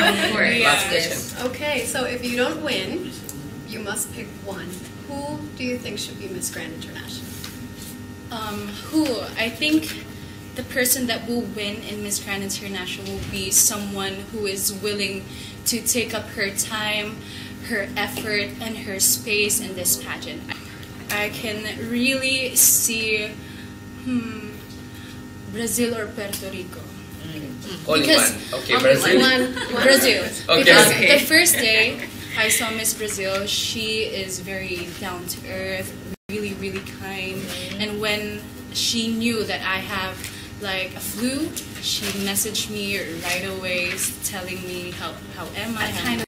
Of course. Yeah. Last question. Okay, so if you don't win, you must pick one. Who do you think should be Miss Grand International? Um, who? I think the person that will win in Miss Grand International will be someone who is willing to take up her time, her effort, and her space in this pageant. I can really see hmm, Brazil or Puerto Rico. Mm. Only Because- one. Okay, only Brazil. One, Brazil. Okay. Because Okay. the first day I saw Miss Brazil, she is very down to earth, really, really kind. Mm-hmm. And when she knew that I have like a flu, she messaged me right away telling me how, how am I, uh-huh. kind of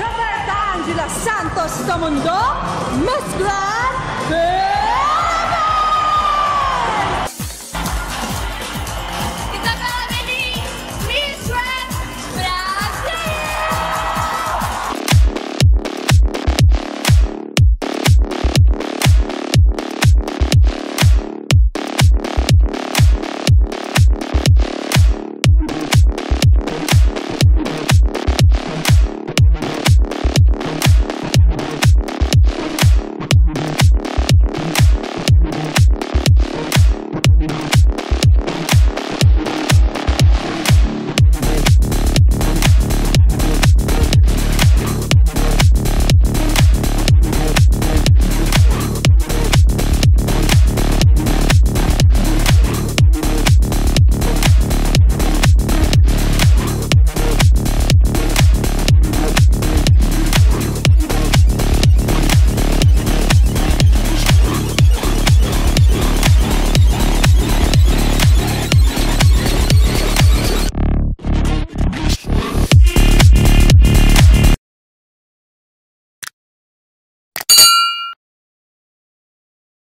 Roberta Angela Santos Tamondong, Miss Grand